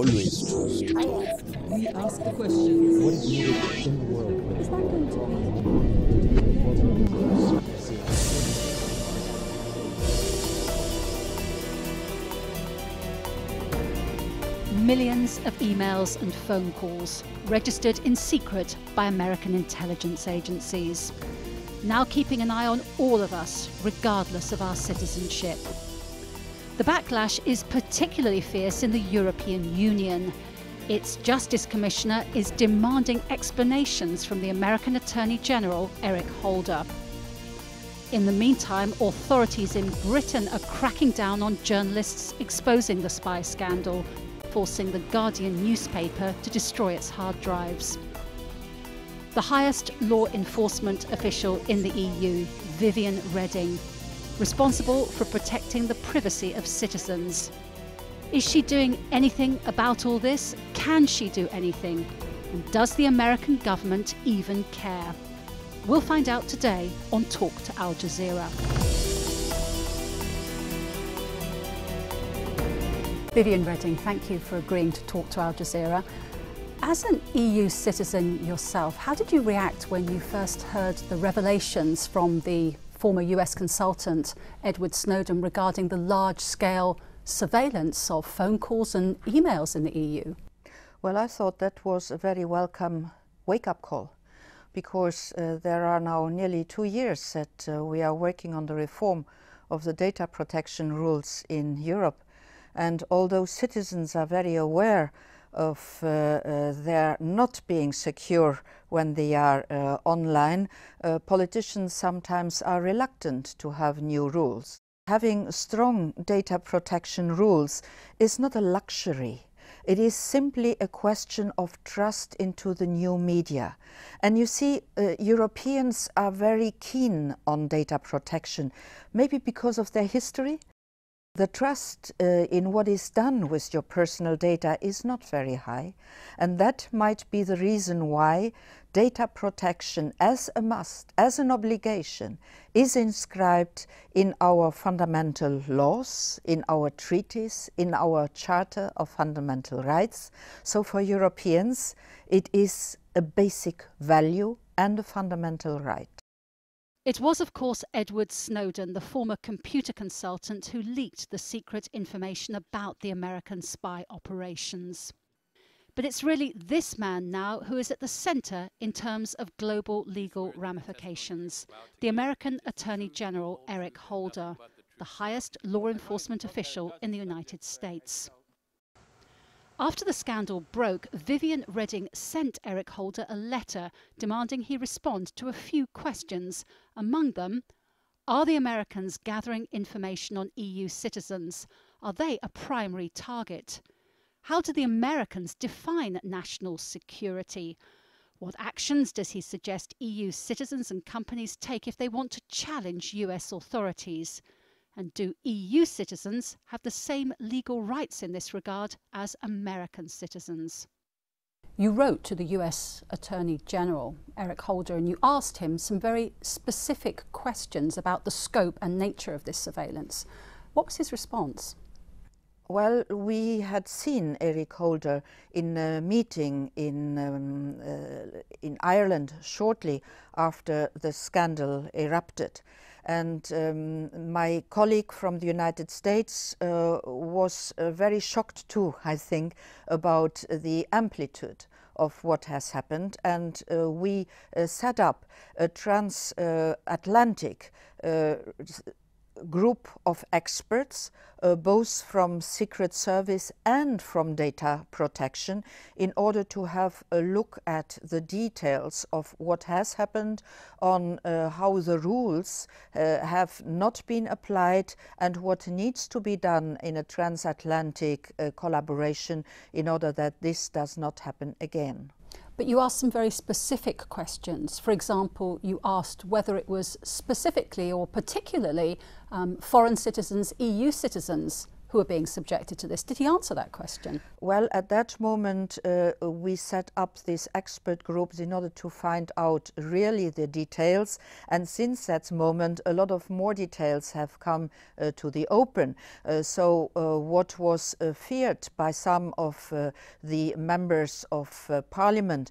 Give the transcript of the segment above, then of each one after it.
Always. We ask the questions. What is needed in the world? Is that going to be Millions of emails and phone calls registered in secret by American intelligence agencies. Now keeping an eye on all of us, regardless of our citizenship. The backlash is particularly fierce in the European Union. Its Justice Commissioner is demanding explanations from the American Attorney General, Eric Holder. In the meantime, authorities in Britain are cracking down on journalists exposing the spy scandal, forcing the Guardian newspaper to destroy its hard drives. The highest law enforcement official in the EU, Viviane Reding, responsible for protecting the privacy of citizens. Is she doing anything about all this? Can she do anything? And does the American government even care? We'll find out today on Talk to Al Jazeera. Viviane Reding, thank you for agreeing to talk to Al Jazeera. As an EU citizen yourself, how did you react when you first heard the revelations from the former US consultant Edward Snowden regarding the large scale surveillance of phone calls and emails in the EU? Well, I thought that was a very welcome wake up call because uh, there are now nearly two years that uh, we are working on the reform of the data protection rules in Europe. And although citizens are very aware of uh, uh, their not being secure when they are uh, online, uh, politicians sometimes are reluctant to have new rules. Having strong data protection rules is not a luxury. It is simply a question of trust into the new media. And you see, uh, Europeans are very keen on data protection, maybe because of their history. The trust uh, in what is done with your personal data is not very high, and that might be the reason why data protection as a must, as an obligation, is inscribed in our fundamental laws, in our treaties, in our Charter of Fundamental Rights. So for Europeans, it is a basic value and a fundamental right. It was, of course, Edward Snowden, the former computer consultant who leaked the secret information about the American spy operations. But it's really this man now who is at the centre in terms of global legal ramifications the American Attorney General Eric Holder, the highest law enforcement official in the United States. After the scandal broke, Viviane Reding sent Eric Holder a letter demanding he respond to a few questions. Among them, are the Americans gathering information on EU citizens? Are they a primary target? How do the Americans define national security? What actions does he suggest EU citizens and companies take if they want to challenge US authorities? And do EU citizens have the same legal rights in this regard as American citizens? You wrote to the US Attorney General, Eric Holder, and you asked him some very specific questions about the scope and nature of this surveillance. What was his response? Well, we had seen Eric Holder in a meeting in, um, uh, in Ireland shortly after the scandal erupted. And um, my colleague from the United States uh, was uh, very shocked too, I think, about the amplitude of what has happened. And uh, we uh, set up a transatlantic uh, group of experts, uh, both from Secret Service and from data protection, in order to have a look at the details of what has happened, on uh, how the rules uh, have not been applied, and what needs to be done in a transatlantic uh, collaboration in order that this does not happen again. But you asked some very specific questions. For example, you asked whether it was specifically or particularly um, foreign citizens, EU citizens, who are being subjected to this. Did he answer that question? Well, at that moment, uh, we set up these expert groups in order to find out really the details. And since that moment, a lot of more details have come uh, to the open. Uh, so, uh, what was uh, feared by some of uh, the members of parliament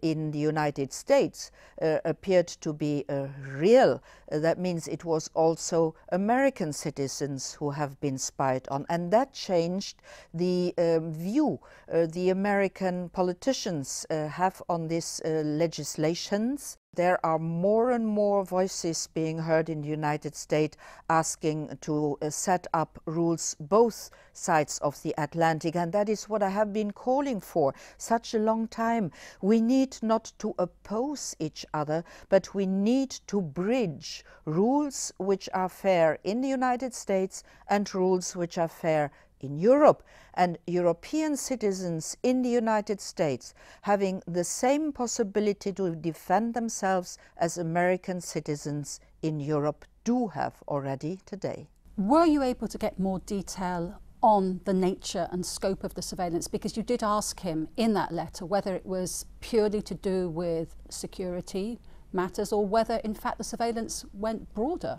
in the United States appeared to be real. that means it was also American citizens who have been spied on on. And that changed the um, view uh, the American politicians uh, have on these uh, legislations there are more and more voices being heard in the United States asking to uh, set up rules both sides of the Atlantic. And that is what I have been calling for such a long time. We need not to oppose each other, but we need to bridge rules which are fair in the United States and rules which are fair in Europe and European citizens in the United States having the same possibility to defend themselves as American citizens in Europe do have already today. Were you able to get more detail on the nature and scope of the surveillance because you did ask him in that letter whether it was purely to do with security matters or whether in fact the surveillance went broader?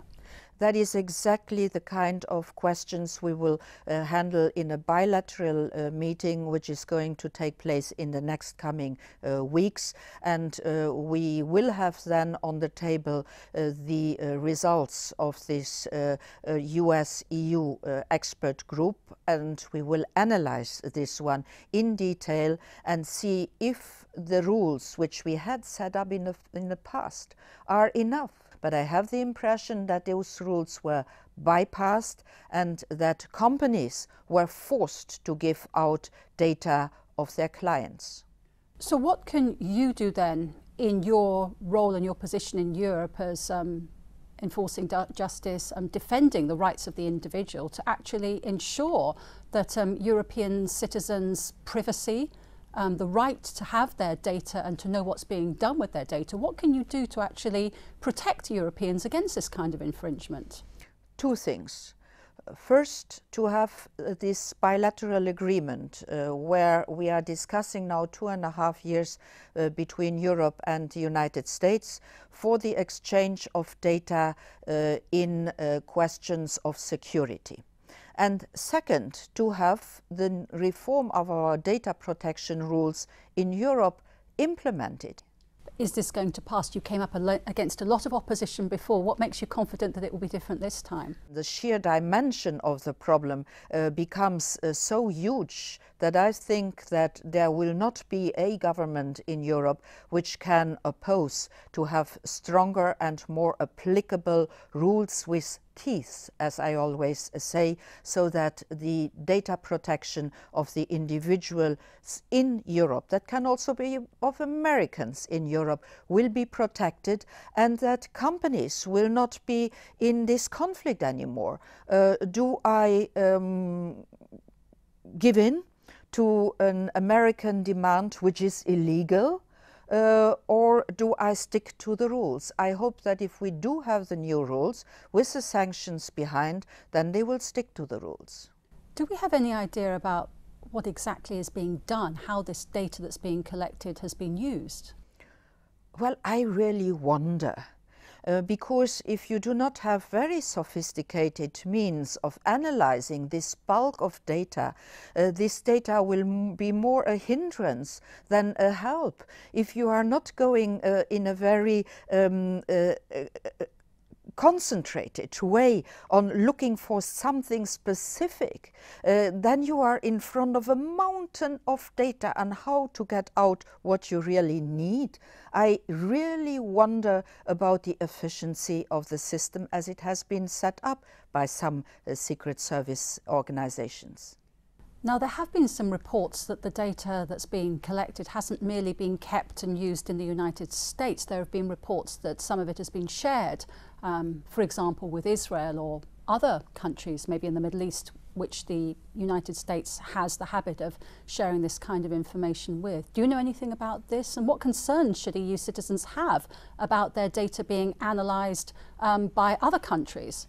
That is exactly the kind of questions we will uh, handle in a bilateral uh, meeting, which is going to take place in the next coming uh, weeks. And uh, we will have then on the table uh, the uh, results of this US EU expert group, and we will analyze this one in detail and see if the rules which we had set up in the, in the past are enough but I have the impression that those rules were bypassed and that companies were forced to give out data of their clients. So, what can you do then in your role and your position in Europe as um, enforcing justice, um, defending the rights of the individual to actually ensure that um, European citizens' privacy um, the right to have their data and to know what's being done with their data, what can you do to actually protect Europeans against this kind of infringement? Two things. First, to have uh, this bilateral agreement uh, where we are discussing now two and a half years uh, between Europe and the United States for the exchange of data uh, in uh, questions of security. And second, to have the reform of our data protection rules in Europe implemented. Is this going to pass? You came up against a lot of opposition before. What makes you confident that it will be different this time? The sheer dimension of the problem uh, becomes uh, so huge that I think that there will not be a government in Europe which can oppose to have stronger and more applicable rules with teeth, as I always say, so that the data protection of the individuals in Europe, that can also be of Americans in Europe, will be protected and that companies will not be in this conflict anymore. Uh, do I um, give in to an American demand which is illegal? Uh, or do I stick to the rules? I hope that if we do have the new rules with the sanctions behind, then they will stick to the rules. Do we have any idea about what exactly is being done, how this data that's being collected has been used? Well, I really wonder. Uh, because if you do not have very sophisticated means of analyzing this bulk of data, uh, this data will be more a hindrance than a help. If you are not going uh, in a very um, uh, uh, concentrated way on looking for something specific, uh, then you are in front of a mountain of data and how to get out what you really need. I really wonder about the efficiency of the system as it has been set up by some uh, Secret Service organizations. Now, there have been some reports that the data that's being collected hasn't merely been kept and used in the United States. There have been reports that some of it has been shared, um, for example, with Israel or other countries, maybe in the Middle East, which the United States has the habit of sharing this kind of information with. Do you know anything about this? And what concerns should EU citizens have about their data being analysed um, by other countries?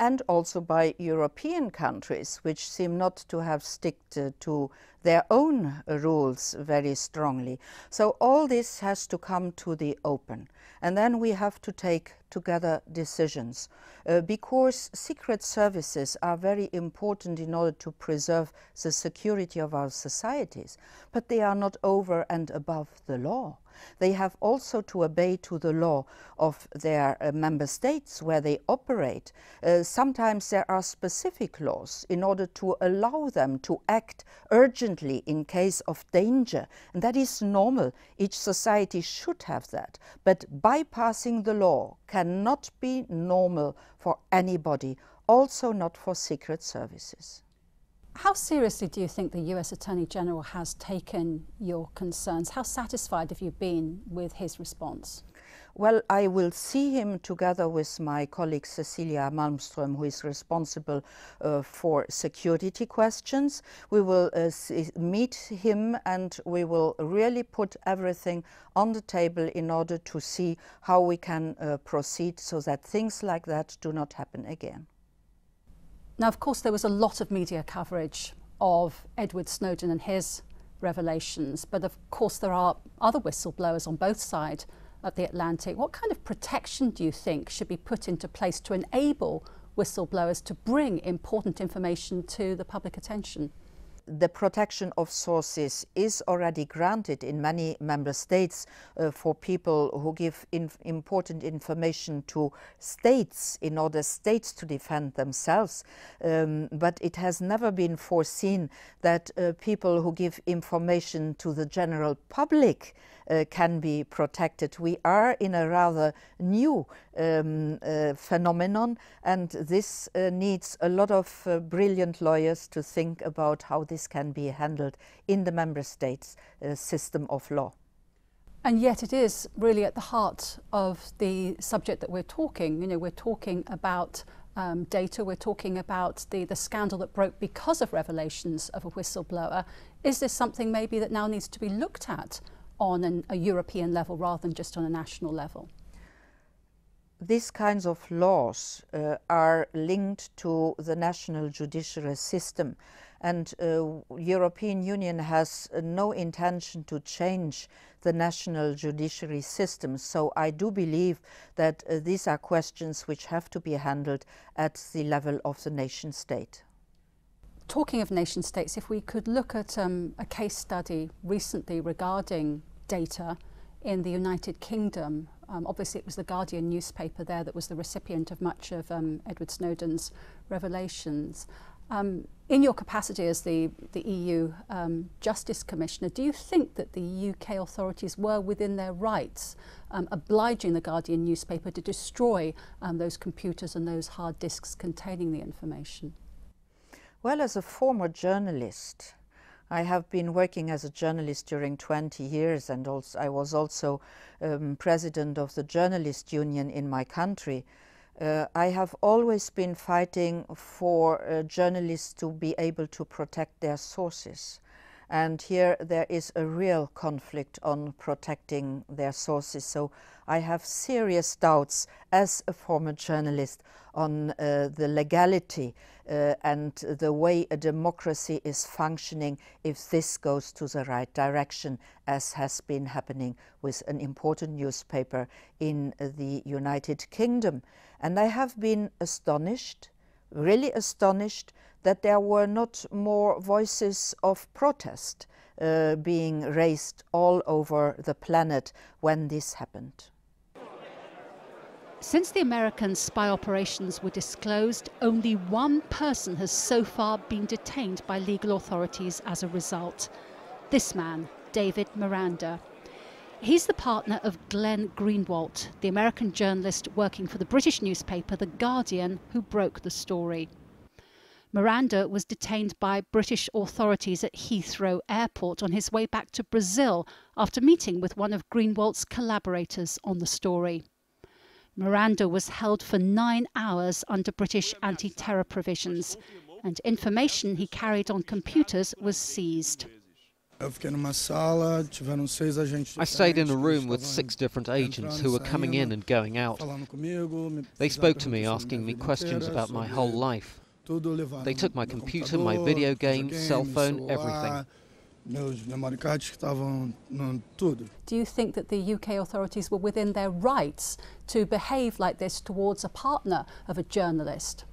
and also by European countries, which seem not to have stick to their own rules very strongly. So all this has to come to the open. And then we have to take together decisions uh, because secret services are very important in order to preserve the security of our societies, but they are not over and above the law. They have also to obey to the law of their uh, member states where they operate. Uh, sometimes there are specific laws in order to allow them to act urgently in case of danger. And that is normal. Each society should have that. But bypassing the law cannot be normal for anybody, also not for secret services. How seriously do you think the US Attorney General has taken your concerns? How satisfied have you been with his response? Well, I will see him together with my colleague Cecilia Malmström, who is responsible uh, for security questions. We will uh, meet him and we will really put everything on the table in order to see how we can uh, proceed so that things like that do not happen again. Now, of course, there was a lot of media coverage of Edward Snowden and his revelations, but of course, there are other whistleblowers on both sides of the Atlantic. What kind of protection do you think should be put into place to enable whistleblowers to bring important information to the public attention? the protection of sources is already granted in many member states uh, for people who give inf important information to states in order states to defend themselves. Um, but it has never been foreseen that uh, people who give information to the general public uh, can be protected. We are in a rather new um, uh, phenomenon, and this uh, needs a lot of uh, brilliant lawyers to think about how this can be handled in the member states' uh, system of law. And yet it is really at the heart of the subject that we're talking. You know, we're talking about um, data, we're talking about the, the scandal that broke because of revelations of a whistleblower. Is this something maybe that now needs to be looked at on an, a European level rather than just on a national level? These kinds of laws uh, are linked to the national judiciary system and uh, European Union has uh, no intention to change the national judiciary system. So I do believe that uh, these are questions which have to be handled at the level of the nation state. Talking of nation states, if we could look at um, a case study recently regarding data in the United Kingdom. Um, obviously, it was the Guardian newspaper there that was the recipient of much of um, Edward Snowden's revelations. Um, in your capacity as the, the EU um, Justice Commissioner, do you think that the UK authorities were within their rights, um, obliging the Guardian newspaper to destroy um, those computers and those hard disks containing the information? Well, as a former journalist, I have been working as a journalist during 20 years and also I was also um, president of the journalist union in my country. Uh, I have always been fighting for uh, journalists to be able to protect their sources. And here there is a real conflict on protecting their sources. So I have serious doubts as a former journalist on uh, the legality uh, and the way a democracy is functioning if this goes to the right direction, as has been happening with an important newspaper in the United Kingdom. And I have been astonished, really astonished, that there were not more voices of protest uh, being raised all over the planet when this happened. Since the American spy operations were disclosed, only one person has so far been detained by legal authorities as a result. This man, David Miranda. He's the partner of Glenn Greenwald, the American journalist working for the British newspaper The Guardian, who broke the story. Miranda was detained by British authorities at Heathrow Airport on his way back to Brazil after meeting with one of Greenwald's collaborators on the story. Miranda was held for nine hours under British anti terror provisions, and information he carried on computers was seized. Eu fiquei numa sala, tiveram seis agentes I stayed in a room with six different agents who were coming in and going out. falando comigo, me They spoke to me, asking me questions about my whole life. Tudo, levaram They took my computer, my video game, cell phone, everything. Meus memory cards que estavam no tudo. Do you think that the UK authorities were within their rights to behave like this towards a partner of a journalist?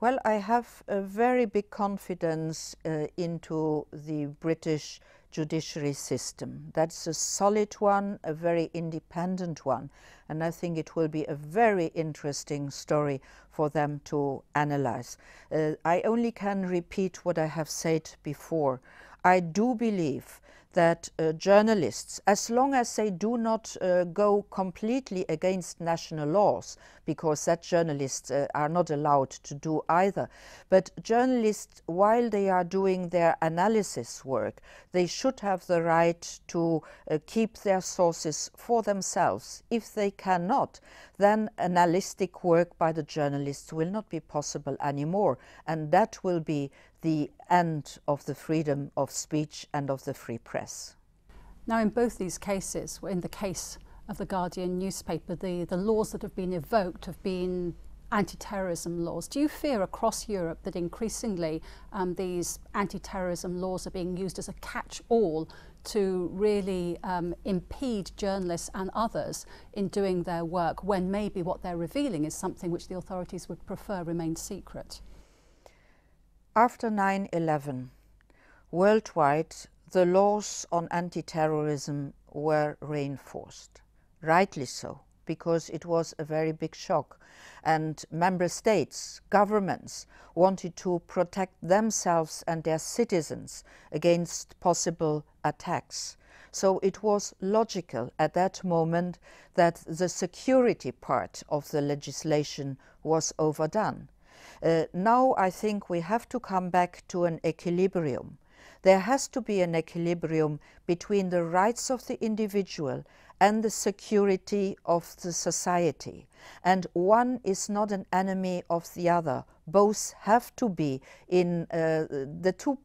Well, I have a very big confidence uh, into the British judiciary system. That's a solid one, a very independent one, and I think it will be a very interesting story for them to analyze. Uh, I only can repeat what I have said before. I do believe that uh, journalists, as long as they do not uh, go completely against national laws, because that journalists uh, are not allowed to do either, but journalists, while they are doing their analysis work, they should have the right to uh, keep their sources for themselves. If they cannot, then analytic work by the journalists will not be possible anymore, and that will be the end of the freedom of speech and of the free press. Now, in both these cases, in the case of the Guardian newspaper, the, the laws that have been evoked have been anti terrorism laws. Do you fear across Europe that increasingly um, these anti terrorism laws are being used as a catch all to really um, impede journalists and others in doing their work when maybe what they're revealing is something which the authorities would prefer remain secret? After 9 11, worldwide, the laws on anti terrorism were reinforced. Rightly so, because it was a very big shock. And member states, governments wanted to protect themselves and their citizens against possible attacks. So it was logical at that moment that the security part of the legislation was overdone. Uh, now I think we have to come back to an equilibrium. There has to be an equilibrium between the rights of the individual and the security of the society. And one is not an enemy of the other. Both have to be in uh, the two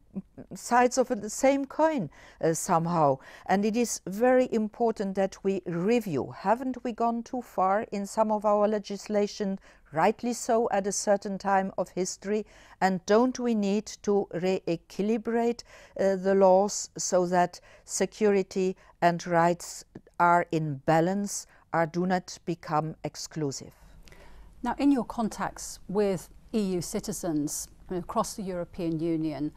sides of the same coin uh, somehow. And it is very important that we review. Haven't we gone too far in some of our legislation? Rightly so at a certain time of history. And don't we need to re-equilibrate uh, the laws so that security and rights are in balance, or do not become exclusive? Now, in your contacts with EU citizens across the European Union,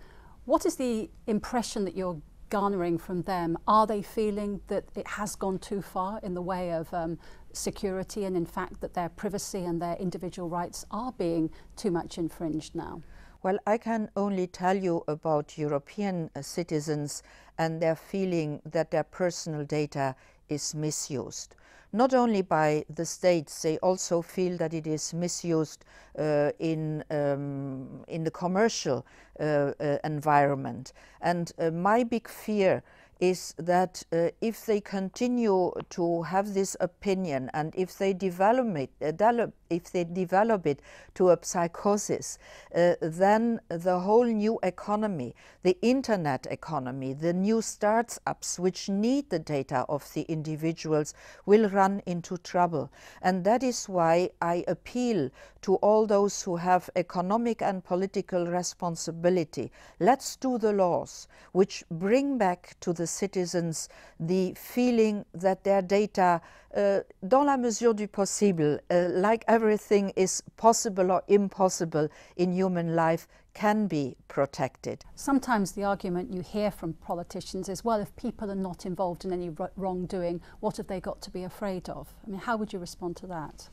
what is the impression that you're garnering from them? Are they feeling that it has gone too far in the way of um, security and, in fact, that their privacy and their individual rights are being too much infringed now? Well, I can only tell you about European uh, citizens and their feeling that their personal data is misused. Not only by the states, they also feel that it is misused uh, in, um, in the commercial uh, uh, environment. And uh, my big fear is that uh, if they continue to have this opinion and if they develop it, uh, develop, if they develop it to a psychosis, uh, then the whole new economy, the internet economy, the new startups which need the data of the individuals will run into trouble. And that is why I appeal to all those who have economic and political responsibility. Let's do the laws which bring back to the citizens the feeling that their data, uh, dans la mesure du possible, uh, like everything is possible or impossible in human life, can be protected. Sometimes the argument you hear from politicians is, well, if people are not involved in any wrongdoing, what have they got to be afraid of? I mean, how would you respond to that?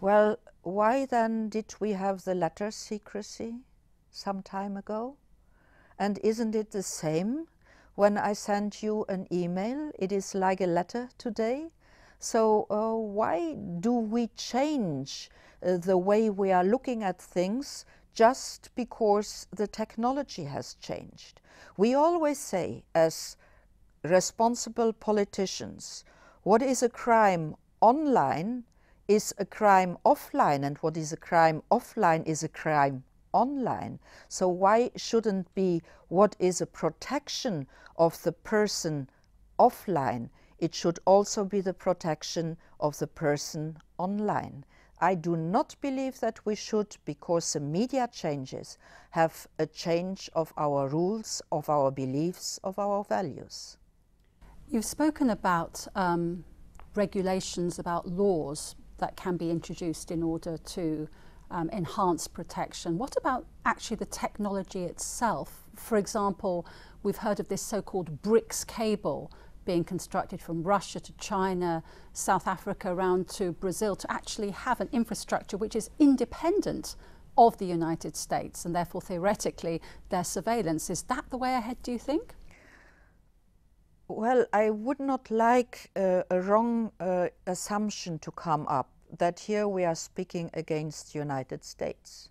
Well, why then did we have the letter secrecy some time ago? And isn't it the same when I send you an email? It is like a letter today. So, uh, why do we change uh, the way we are looking at things just because the technology has changed? We always say, as responsible politicians, what is a crime online is a crime offline, and what is a crime offline is a crime online. So why shouldn't be what is a protection of the person offline? It should also be the protection of the person online. I do not believe that we should, because the media changes, have a change of our rules, of our beliefs, of our values. You've spoken about um, regulations, about laws that can be introduced in order to um, protection. What about actually the technology itself? For example, we've heard of this so-called BRICS cable being constructed from Russia to China, South Africa, around to Brazil, to actually have an infrastructure which is independent of the United States and therefore theoretically their surveillance. Is that the way ahead, do you think? Well, I would not like uh, a wrong uh, assumption to come up that here we are speaking against United States.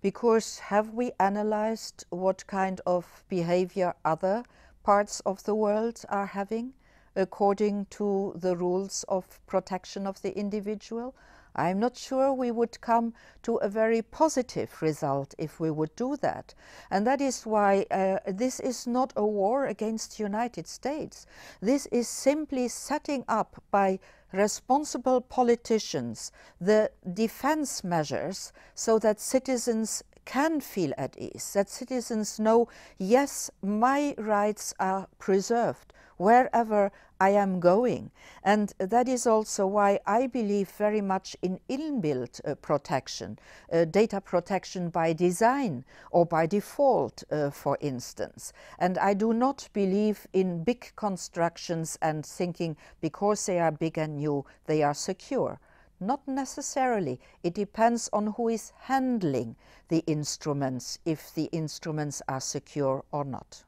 Because have we analyzed what kind of behavior other parts of the world are having according to the rules of protection of the individual. I'm not sure we would come to a very positive result if we would do that. And that is why uh, this is not a war against United States. This is simply setting up by responsible politicians the defense measures so that citizens can feel at ease, that citizens know, yes, my rights are preserved wherever I am going. And that is also why I believe very much in inbuilt uh, protection, uh, data protection by design or by default, uh, for instance. And I do not believe in big constructions and thinking because they are big and new, they are secure. Not necessarily. It depends on who is handling the instruments, if the instruments are secure or not.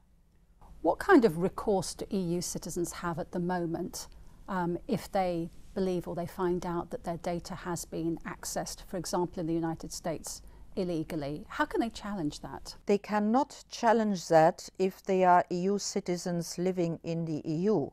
What kind of recourse do EU citizens have at the moment um, if they believe or they find out that their data has been accessed, for example, in the United States illegally? How can they challenge that? They cannot challenge that if they are EU citizens living in the EU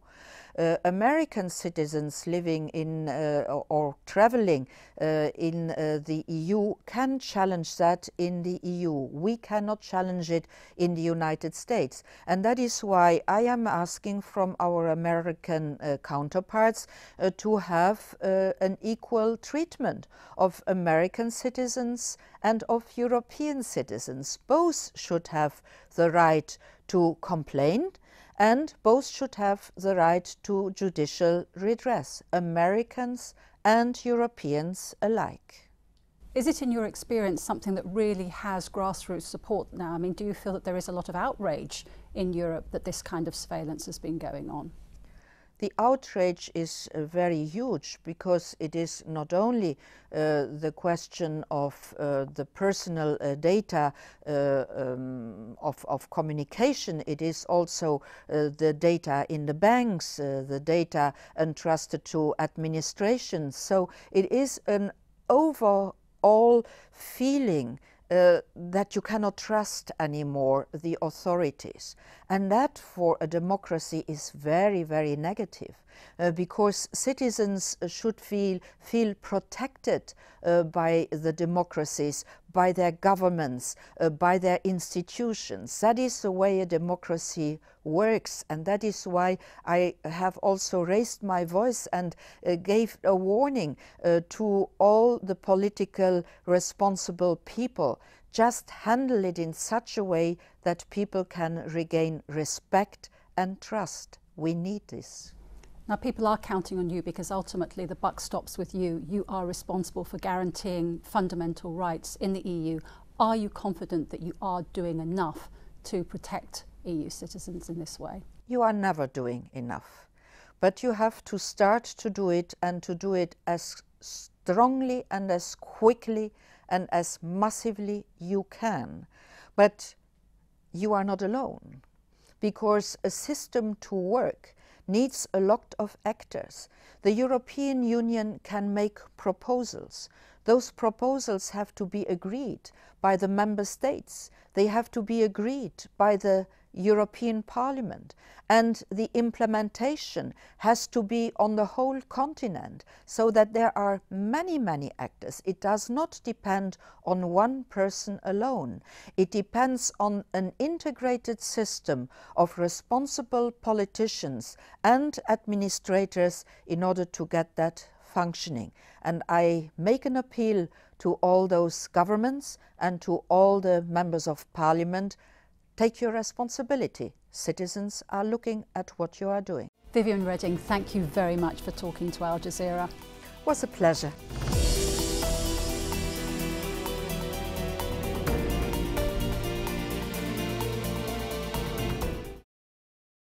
uh, American citizens living in uh, or, or, traveling uh, in uh, the EU can challenge that in the EU. We cannot challenge it in the United States. And that is why I am asking from our American counterparts to have an equal treatment of American citizens and of European citizens. Both should have the right to complain and both should have the right to judicial redress, Americans and Europeans alike. Is it, in your experience, something that really has grassroots support now? I mean, do you feel that there is a lot of outrage in Europe that this kind of surveillance has been going on? The outrage is uh, very huge because it is not only uh, the question of uh, the personal uh, data uh, um, of, of, communication, it is also uh, the data in the banks, the data entrusted to administration. So it is an overall feeling uh, that you cannot trust anymore the authorities. And that for a democracy is very, very negative uh, because citizens should feel, feel protected uh, by the democracies, by their governments, uh, by their institutions. That is the way a democracy works and that is why I have also raised my voice and uh, gave a warning uh, to all the political responsible people. Just handle it in such a way that people can regain respect and trust. We need this. Now, people are counting on you because ultimately the buck stops with you. You are responsible for guaranteeing fundamental rights in the EU. Are you confident that you are doing enough to protect EU citizens in this way? You are never doing enough. But you have to start to do it and to do it as strongly and as quickly and as massively you can. But you are not alone because a system to work needs a lot of actors. The European Union can make proposals. Those proposals have to be agreed by the member states. They have to be agreed by the European Parliament. And the implementation has to be on the whole continent so that there are many, many actors. It does not depend on one person alone. It depends on an integrated system of responsible politicians and administrators in order to get that functioning. And I make an appeal to all those governments and to all the members of parliament take your responsibility. Citizens are looking at what you are doing. Viviane Reding, thank you very much for talking to Al Jazeera. It was a pleasure.